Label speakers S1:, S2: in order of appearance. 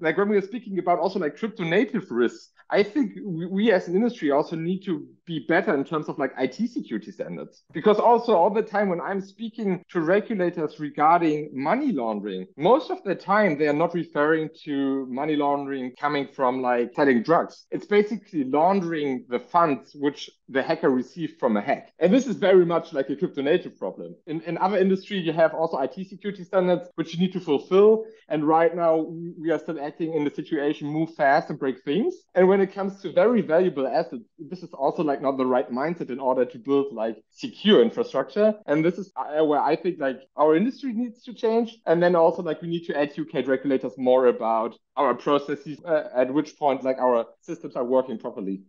S1: like when we are speaking about also like crypto native risks, I think we, we, as an industry also need to be better in terms of like IT security standards. Because also all the time when I'm speaking to regulators regarding money laundering, most of the time they are not referring to money laundering coming from like selling drugs. It's basically laundering the funds which the hacker received from a hack. And this is very much like a crypto native problem. In, in other industry, you have also IT security standards which you need to fulfill. And right now we are still acting in the situation, move fast and break things. And when it comes to very valuable assets, this is also like not the right mindset in order to build like secure infrastructure. And this is uh, where I think like our industry needs to change. And then also like we need to educate regulators more about our processes, uh, at which point like our systems are working properly.